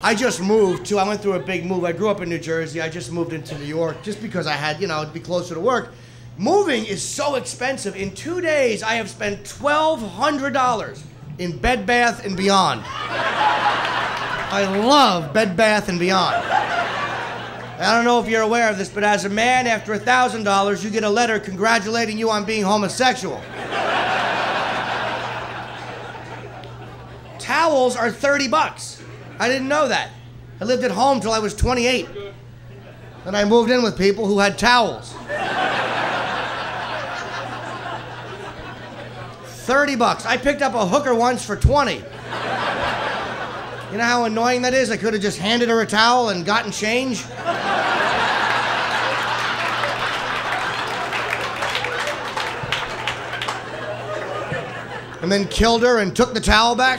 I just moved to, I went through a big move. I grew up in New Jersey. I just moved into New York just because I had, you know, it'd be closer to work. Moving is so expensive. In two days, I have spent $1,200 in Bed Bath and Beyond. I love Bed Bath and Beyond. I don't know if you're aware of this, but as a man, after $1,000, you get a letter congratulating you on being homosexual. Towels are 30 bucks. I didn't know that. I lived at home till I was 28. Then I moved in with people who had towels. 30 bucks. I picked up a hooker once for 20. You know how annoying that is? I could have just handed her a towel and gotten change. and then killed her and took the towel back.